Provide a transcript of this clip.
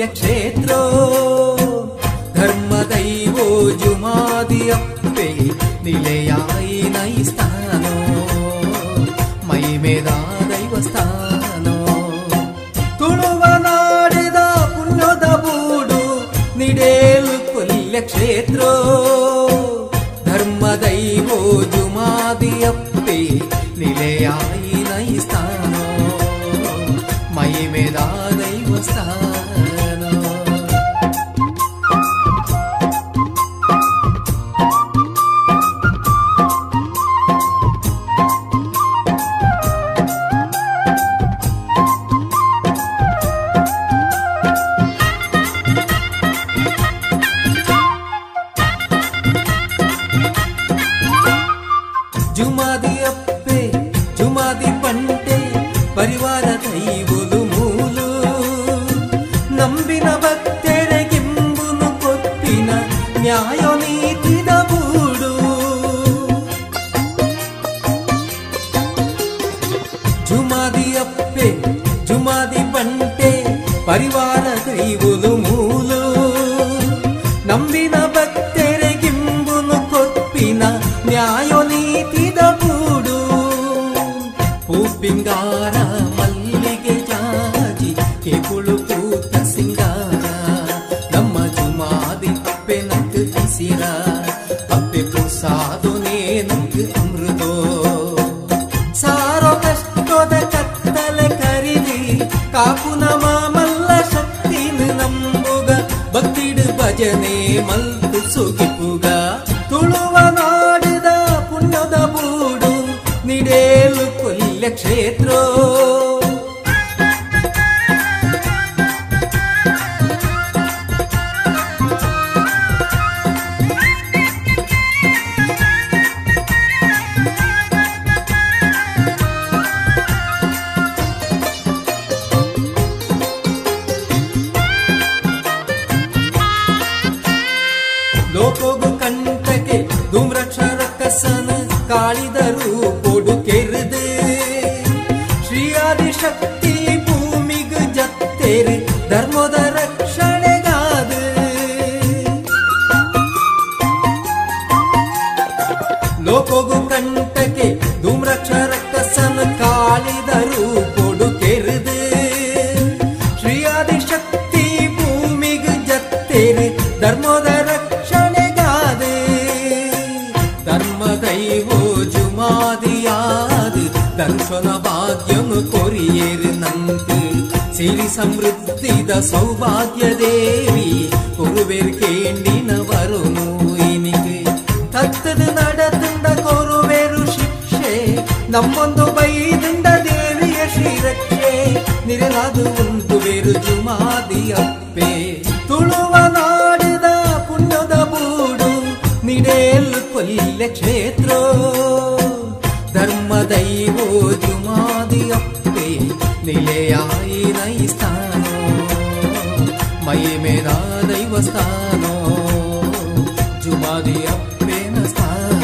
ಕೊಲ್ಯ ಕ್ಷೇತ್ರ ಧರ್ಮ ದೈವೋ ಜುಮಾದಿಯಪ್ಪೆ ನಿಲೆಯಾಯಿ ನೈಸ್ಥಾನೋ ಮೈ ಮೇದ ದೈವಸ್ಥಾನೋ ತುಳುವ ನಾಡಿದ ಪುಣ್ಯದ ಬೂಡು ನಿಡೇಲು ಕೊಲ್ಯ ಕ್ಷೇತ್ರ ಧರ್ಮ ದೈವೋ ಜುಮಾದಿಯಪ್ಪೆ ನಿಲೆಯಾಯಿ జుమాది అప్పే జుమాది పంటే పరివార దైవులు మూలు. నంబిన భక్తెరగింబును కొట్టిన న్యాయో దూడు జుమాది అప్పే జుమాది పంటే పరివార ಹೂಪಿಂಗಾರ ಮಲ್ಲಿಗೆ ಜಾಜಿ ಕೆಗುಳು ಪೂತ ಸಿಂಗಾರ ನಮ್ಮ ಜುಮಾದಿ ಅಪ್ಪೆ ನಕ್ ಹಸಿರ ಅಪ್ಪೆ ಪ್ರಸಾದು ನಕ್ ಅಮೃತೋ ಸಾರೋ ಕಷ್ಟದ ಕತ್ತಲೆ ಕರಿದಿ ಕಾಪುನ ಮಾಮಲ್ಲ ಶಕ್ತಿನ ನಂಬುಗ ಭಕ್ತಿಡು ಭಜನೆ ಮಲ್ತು ಸುಗಿಪುಗ ತುಳುವ ನಾಡಿದ ಪುಣ್ಯದ ಬೂಡು ನಿಡೇಲು పుణ్యక్షేత్రో ಆದಿಶಕ್ತಿ ಭೂಮಿಗ ಜತ್ತೇರಿ. ಧರ್ಮದ ರಕ್ಷಣೆಗಾದ. ಲೋಕೋಗು ಕಂಟಕೆ ಧೂಮ್ರಕ್ಷ ಕೊಡು ಕೆರೆದು. ಶ್ರೀ ಆದಿಶಕ್ತಿ ಭೂಮಿಗು ಜತ್ತೇರು. ಧರ್ಮದ ರಕ್ಷಣೆಗಾದೆ. ಧರ್ಮ ದೈವೋ ಜುಮಾದಿಯಾದು ದರ್ಶನ ಭಾಗ್ಯನು ಕೊರಿಯೇರು ನಂತು ಸಿರಿ ಸಮೃದ್ಧಿದ ಸೌಭಾಗ್ಯ ದೇವಿ ಕೊರುವೇರು ಕೇಂಡಿನ ವರುನು ಇನಿಗೆ ತತ್ತದ ನಡದಿಂದ ಕೊರುವೇರು ಶಿಕ್ಷೆ ನಮ್ಮೊಂದು ಬೈದಿಂದ ದೇವಿಯ ಶ್ರೀರಕ್ಷೆ ನಿರಲಾದು ಉಂಟು ಬೇರು ಜುಮಾದಿಯಪ್ಪೆ ತುಳುವ ನಾಡಿದ ಪುಣ್ಯದ ಬೂಡು ನಿಡೇಲು ಕೊಲ್ಲ ಕ್ಷೇತ್ರೋ ദൈവോജുമാതിയപ്പേ നിലയായി നയിസ്ഥാനോ മയമേനാ ദൈവസ്ഥാനോ ജുമാതിയപ്പേന സ്ഥാന